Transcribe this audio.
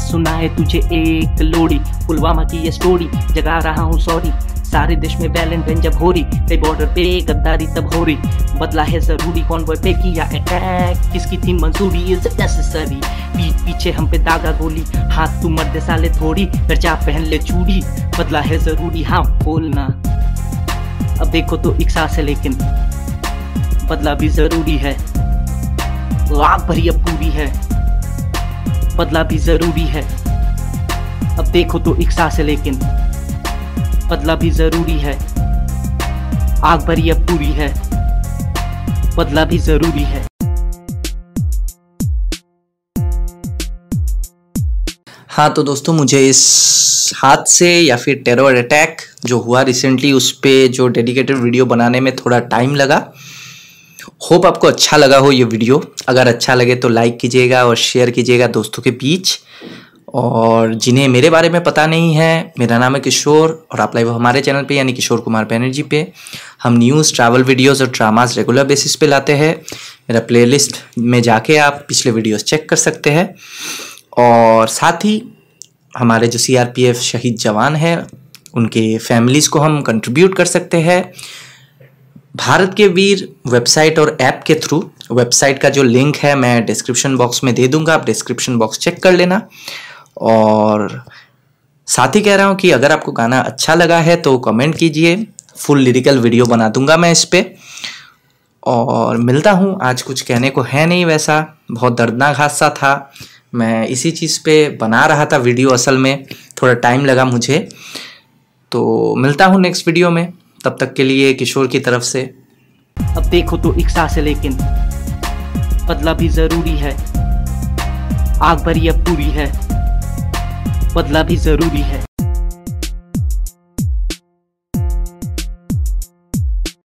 सुना है तुझे एक लोड़ी पुलवामा की ये स्टोरी जगा रहा हूँ सॉरी सारे देश में वैलेंटाइन जब हो रही कई बॉर्डर पे गद्दारी तब हो रही। बदला है ज़रूरी कॉन्वॉय पे किया अटैक किसकी थी मंजूरी इज़ नेसेसरी पीठ पीछे हम पे दागा गोली, हाथ तू मर्द साले थोड़ी, फिर जा पहन ले चूड़ी। बदला है ज़रूरी हाँ बोलना। अब देखो तो एक सांस है लेकिन, बदला भी ज़रूरी है। आग भरी अब पूरी है। बदला भी ज़रूरी है। अब देखो तो एक से लेकिन बदला भी ज़रूरी है। आग भरी अब पूरी है। बदला भी ज़रूरी है। हाँ तो दोस्तों मुझे इस हाथ से या फिर टेरर अटैक जो हुआ रिसेंटली उस पर जो डेडिकेटेड वीडियो बनाने में थोड़ा टाइम लगा। होप आपको अच्छा लगा हो ये वीडियो। अगर अच्छा लगे तो लाइक कीजिएगा और शेयर कीजिएगा दोस्तों के बीच। और जिन्हें मेरे बारे में पता नहीं है, मेरा नाम है किशोर और आप लाइव हमारे चैनल पे, यानी किशोर कुमार बैनर्जी पे। हम न्यूज़ ट्रैवल वीडियोस और ड्रामास रेगुलर बेसिस पे लाते हैं। मेरा प्लेलिस्ट में जाके आप पिछले वीडियोस चेक कर सकते हैं। और साथ ही हमारे जो सीआरपीएफ शहीद जवान हैं, उनके फैमिलीज़ को हम कंट्रीब्यूट कर सकते हैं। भारत के वीर वेबसाइट और ऐप के थ्रू वेबसाइट का जो लिंक है मैं डिस्क्रिप्शन बॉक्स में दे दूँगा, आप डिस्क्रिप्शन बॉक्स चेक कर लेना। और साथ ही कह रहा हूँ कि अगर आपको गाना अच्छा लगा है तो कमेंट कीजिए, फुल लिरिकल वीडियो बना दूँगा मैं इस पर और मिलता हूँ, आज कुछ कहने को है नहीं वैसा, बहुत दर्दनाक हादसा था। मैं इसी चीज़ पे बना रहा था वीडियो असल में, थोड़ा टाइम लगा मुझे। तो मिलता हूँ नेक्स्ट वीडियो में। तब तक के लिए किशोर की तरफ़ से। अब देखो तो इच्छा से लेकिन बदला भी ज़रूरी है। आग भरी अब पूरी है। बदला भी ज़रूरी है।